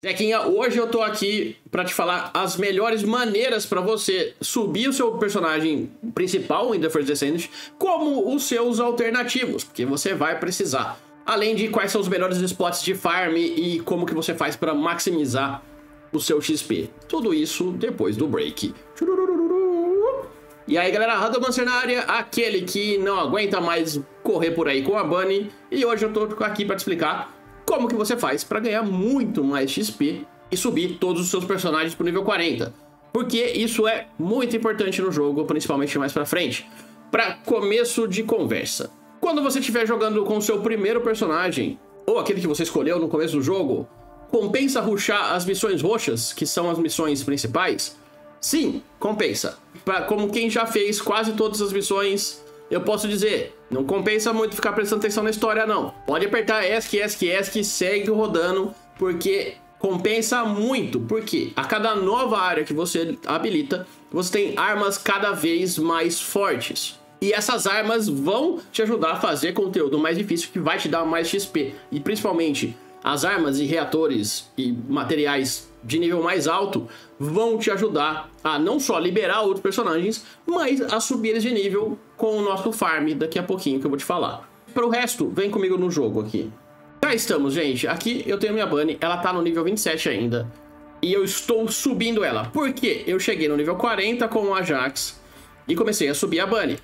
Zequinha, hoje eu tô aqui para te falar as melhores maneiras para você subir o seu personagem principal em The First Descendant, como os seus alternativos, porque você vai precisar. Além de quais são os melhores spots de farm e como que você faz para maximizar o seu XP. Tudo isso depois do break. E aí galera, Radomancer na área, aquele que não aguenta mais correr por aí com a Bunny. E hoje eu tô aqui para te explicar como que você faz para ganhar muito mais XP e subir todos os seus personagens pro nível 40. Porque isso é muito importante no jogo, principalmente mais pra frente. Para começo de conversa. Quando você estiver jogando com o seu primeiro personagem, ou aquele que você escolheu no começo do jogo, compensa ruxar as missões roxas, que são as missões principais? Sim, compensa. Pra, como quem já fez quase todas as missões eu posso dizer, não compensa muito ficar prestando atenção na história, não. Pode apertar ESC, ESC, ESC, segue rodando, porque compensa muito, porque a cada nova área que você habilita, você tem armas cada vez mais fortes. E essas armas vão te ajudar a fazer conteúdo mais difícil que vai te dar mais XP. E principalmente as armas e reatores e materiais de nível mais alto vão te ajudar a não só liberar outros personagens, mas a subir eles de nível com o nosso farm daqui a pouquinho que eu vou te falar. Para o resto, vem comigo no jogo aqui. Já estamos, gente. Aqui eu tenho minha Bunny, ela tá no nível 27 ainda. E eu estou subindo ela. Por quê? Eu cheguei no nível 40 com o Ajax e comecei a subir a Bunny.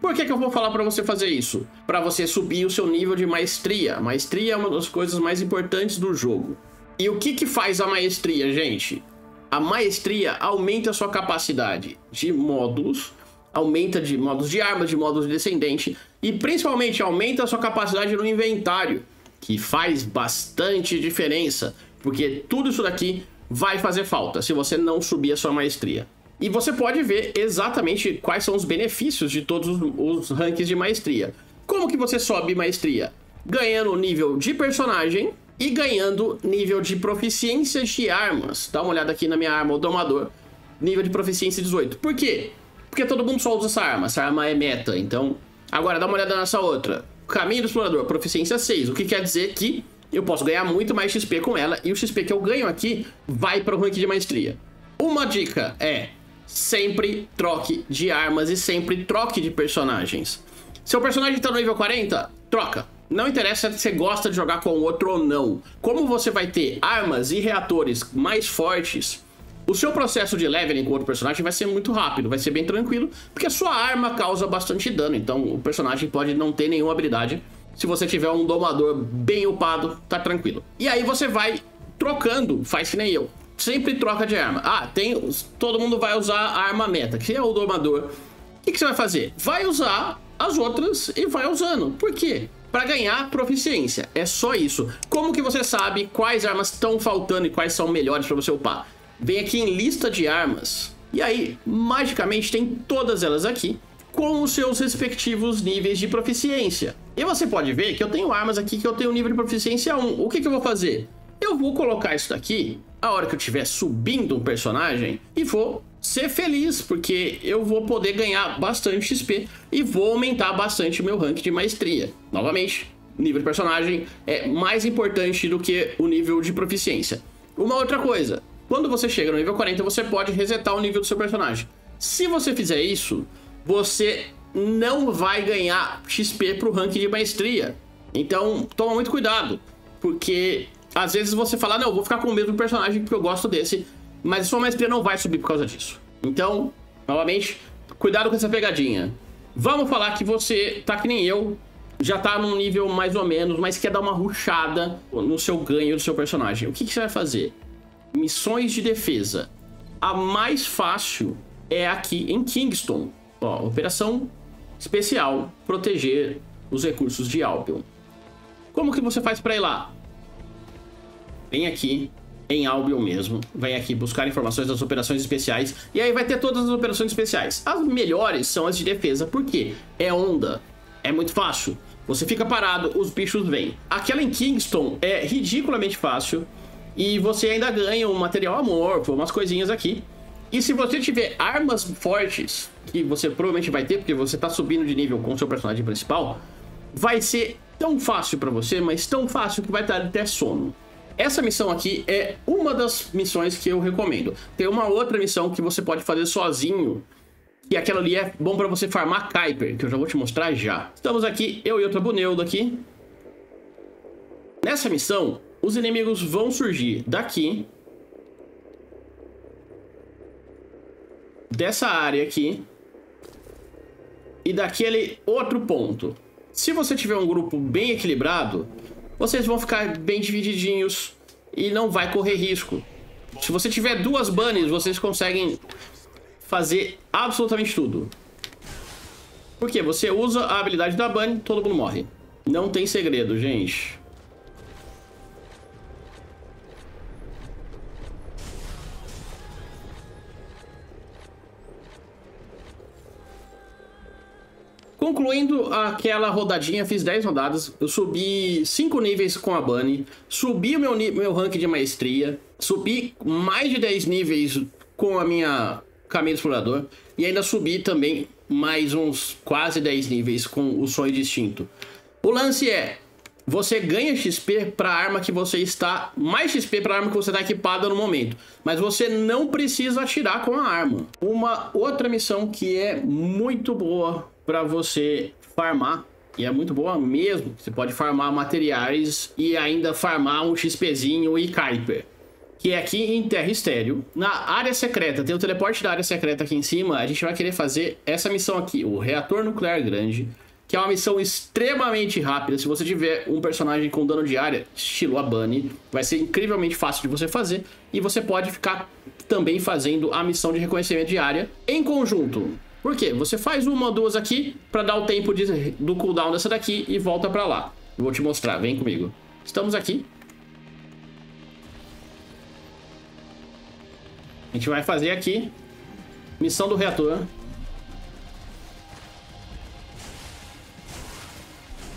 Por que, que eu vou falar para você fazer isso? Para você subir o seu nível de maestria. Maestria é uma das coisas mais importantes do jogo. E o que, que faz a maestria, gente? A maestria aumenta a sua capacidade de módulos, aumenta de módulos de armas, de módulos de descendente e principalmente aumenta a sua capacidade no inventário, que faz bastante diferença, porque tudo isso daqui vai fazer falta se você não subir a sua maestria. E você pode ver exatamente quais são os benefícios de todos os rankings de maestria. Como que você sobe maestria? Ganhando nível de personagem e ganhando nível de proficiência de armas. Dá uma olhada aqui na minha arma, o domador. Nível de proficiência 18. Por quê? Porque todo mundo só usa essa arma. Essa arma é meta, então... Agora, dá uma olhada nessa outra. Caminho do Explorador, proficiência 6. O que quer dizer que eu posso ganhar muito mais XP com ela. E o XP que eu ganho aqui vai para o ranking de maestria. Uma dica é sempre troque de armas e sempre troque de personagens. Seu personagem tá no nível 40, troca. Não interessa se você gosta de jogar com outro ou não. Como você vai ter armas e reatores mais fortes, o seu processo de leveling com outro personagem vai ser muito rápido, vai ser bem tranquilo, porque a sua arma causa bastante dano, então o personagem pode não ter nenhuma habilidade. Se você tiver um domador bem upado, tá tranquilo. E aí você vai trocando, faz que nem eu sempre troca de arma. Ah, tem. Todo mundo vai usar a arma meta, que é o domador. O que, que você vai fazer? Vai usar as outras e vai usando. Por quê? Para ganhar proficiência. É só isso. Como que você sabe quais armas estão faltando e quais são melhores para você upar? Vem aqui em lista de armas. E aí, magicamente, tem todas elas aqui com os seus respectivos níveis de proficiência. E você pode ver que eu tenho armas aqui que eu tenho nível de proficiência 1. O que, que eu vou fazer? Eu vou colocar isso daqui a hora que eu estiver subindo um personagem e vou ser feliz, porque eu vou poder ganhar bastante XP e vou aumentar bastante o meu rank de maestria. Novamente, nível de personagem é mais importante do que o nível de proficiência. Uma outra coisa, quando você chega no nível 40, você pode resetar o nível do seu personagem. Se você fizer isso, você não vai ganhar XP pro rank de maestria. Então, toma muito cuidado, porque às vezes você fala, não, eu vou ficar com o mesmo personagem porque eu gosto desse, mas sua maestria não vai subir por causa disso. Então, novamente, cuidado com essa pegadinha. Vamos falar que você tá que nem eu, já tá num nível mais ou menos, mas quer dar uma ruchada no seu ganho do seu personagem. O que, que você vai fazer? Missões de defesa. A mais fácil é aqui em Kingston. Ó, operação especial, proteger os recursos de Albion. Como que você faz para ir lá? Vem aqui em Albion mesmo, vem aqui buscar informações das operações especiais e aí vai ter todas as operações especiais. As melhores são as de defesa, porque é onda, é muito fácil. Você fica parado, os bichos vêm. Aquela em Kingston é ridiculamente fácil e você ainda ganha um material amorfo, umas coisinhas aqui. E se você tiver armas fortes, que você provavelmente vai ter, porque você tá subindo de nível com o seu personagem principal, vai ser tão fácil para você, mas tão fácil que vai dar até sono. Essa missão aqui é uma das missões que eu recomendo. Tem uma outra missão que você pode fazer sozinho, e aquela ali é bom pra você farmar Kuiper, que eu já vou te mostrar já. Estamos aqui, eu e outra Buneudo aqui. Nessa missão, os inimigos vão surgir daqui. Dessa área aqui. E daquele outro ponto. Se você tiver um grupo bem equilibrado, vocês vão ficar bem divididinhos e não vai correr risco. Se você tiver duas bunnies, vocês conseguem fazer absolutamente tudo. Porque você usa a habilidade da bunny, todo mundo morre. Não tem segredo, gente. Concluindo aquela rodadinha, fiz 10 rodadas, eu subi 5 níveis com a Bunny, subi o meu, meu rank de maestria, subi mais de 10 níveis com a minha Caminho do Explorador, e ainda subi também mais uns quase 10 níveis com o Sonho Distinto. O lance é, você ganha XP para a arma que você está, mais XP para a arma que você está equipada no momento, mas você não precisa atirar com a arma. Uma outra missão que é muito boa para você farmar e é muito boa mesmo. Você pode farmar materiais e ainda farmar um XPzinho e Kuiper. Que é aqui em Terra Estéreo. Na área secreta, tem o teleporte da área secreta aqui em cima. A gente vai querer fazer essa missão aqui, o Reator Nuclear Grande que é uma missão extremamente rápida. Se você tiver um personagem com dano de área, estilo a Bunny, vai ser incrivelmente fácil de você fazer. E você pode ficar também fazendo a missão de reconhecimento de área em conjunto. Por quê? Você faz uma ou duas aqui para dar o tempo de, do cooldown dessa daqui e volta para lá. Vou te mostrar, vem comigo. Estamos aqui. A gente vai fazer aqui missão do reator.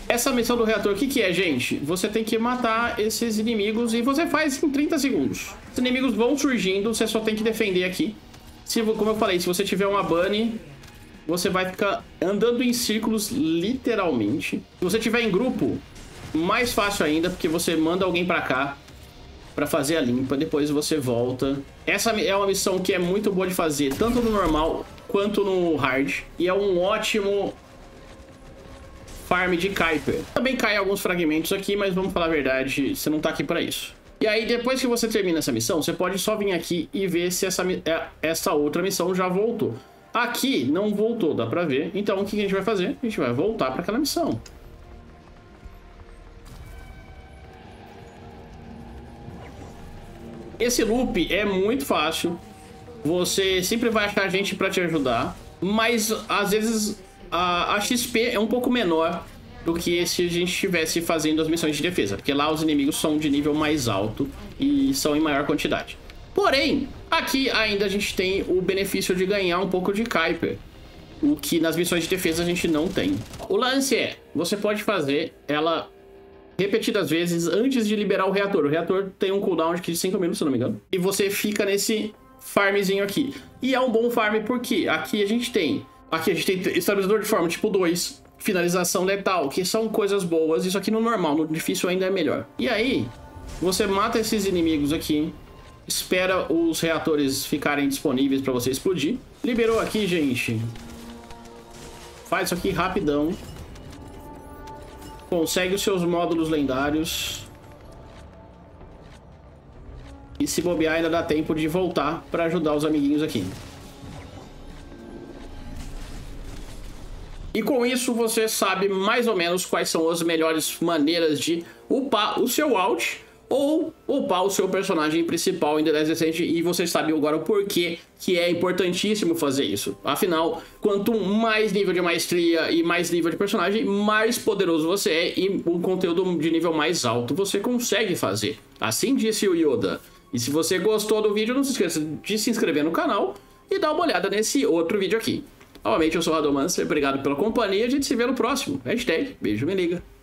Essa missão do reator, o que, que é, gente? Você tem que matar esses inimigos e você faz em 30 segundos. Os inimigos vão surgindo, você só tem que defender aqui. Se, como eu falei, se você tiver uma bunny, você vai ficar andando em círculos, literalmente. Se você tiver em grupo, mais fácil ainda, porque você manda alguém pra cá pra fazer a limpa, depois você volta. Essa é uma missão que é muito boa de fazer, tanto no normal quanto no hard. E é um ótimo farm de Kuiper. Também cai alguns fragmentos aqui, mas vamos falar a verdade, você não tá aqui para isso. E aí, depois que você termina essa missão, você pode só vir aqui e ver se essa, é, essa outra missão já voltou. Aqui não voltou, dá pra ver. Então, o que a gente vai fazer? A gente vai voltar para aquela missão. Esse loop é muito fácil. Você sempre vai achar gente para te ajudar. Mas, às vezes, a, a XP é um pouco menor do que se a gente estivesse fazendo as missões de defesa, porque lá os inimigos são de nível mais alto e são em maior quantidade. Porém, aqui ainda a gente tem o benefício de ganhar um pouco de Kuiper, o que nas missões de defesa a gente não tem. O lance é, você pode fazer ela repetidas vezes antes de liberar o reator. O reator tem um cooldown de 5 minutos, se não me engano. E você fica nesse farmzinho aqui. E é um bom farm porque aqui a gente tem Aqui a gente tem estabilizador de forma tipo 2, finalização letal, que são coisas boas. Isso aqui no normal, no difícil ainda é melhor. E aí, você mata esses inimigos aqui, espera os reatores ficarem disponíveis para você explodir. Liberou aqui, gente. Faz isso aqui rapidão. Consegue os seus módulos lendários. E se bobear, ainda dá tempo de voltar para ajudar os amiguinhos aqui. E com isso você sabe mais ou menos quais são as melhores maneiras de upar o seu alt ou upar o seu personagem principal em The Last Descent e você sabe agora o porquê que é importantíssimo fazer isso. Afinal, quanto mais nível de maestria e mais nível de personagem, mais poderoso você é e um conteúdo de nível mais alto você consegue fazer. Assim disse o Yoda. E se você gostou do vídeo, não se esqueça de se inscrever no canal e dar uma olhada nesse outro vídeo aqui. Novamente, eu sou o Radomancer, obrigado pela companhia, a gente se vê no próximo. Hashtag, beijo, me liga.